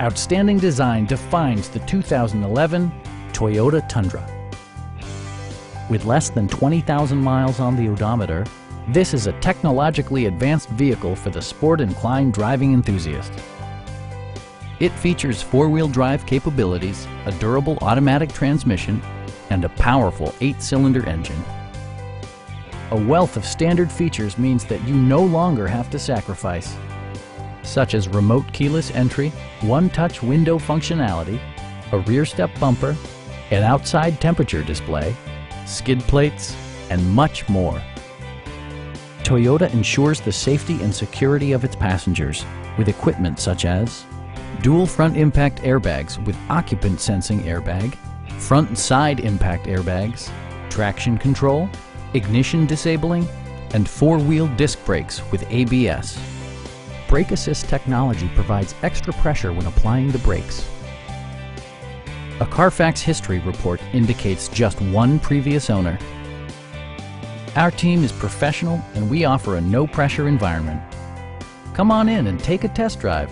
Outstanding design defines the 2011 Toyota Tundra. With less than 20,000 miles on the odometer, this is a technologically advanced vehicle for the sport-inclined driving enthusiast. It features four-wheel drive capabilities, a durable automatic transmission, and a powerful eight-cylinder engine. A wealth of standard features means that you no longer have to sacrifice, such as remote keyless entry, one-touch window functionality, a rear step bumper, an outside temperature display, skid plates, and much more. Toyota ensures the safety and security of its passengers with equipment such as dual front impact airbags with occupant sensing airbag, front and side impact airbags, traction control, ignition disabling, and four-wheel disc brakes with ABS. Brake Assist technology provides extra pressure when applying the brakes. A Carfax history report indicates just one previous owner. Our team is professional and we offer a no-pressure environment. Come on in and take a test drive.